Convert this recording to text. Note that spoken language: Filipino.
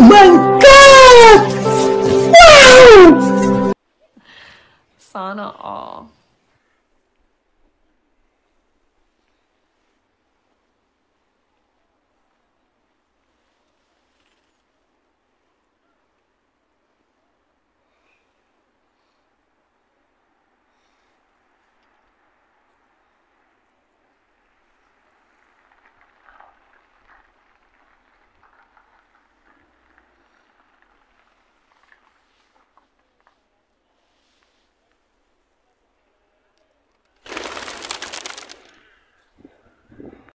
my Wow! Sauna all.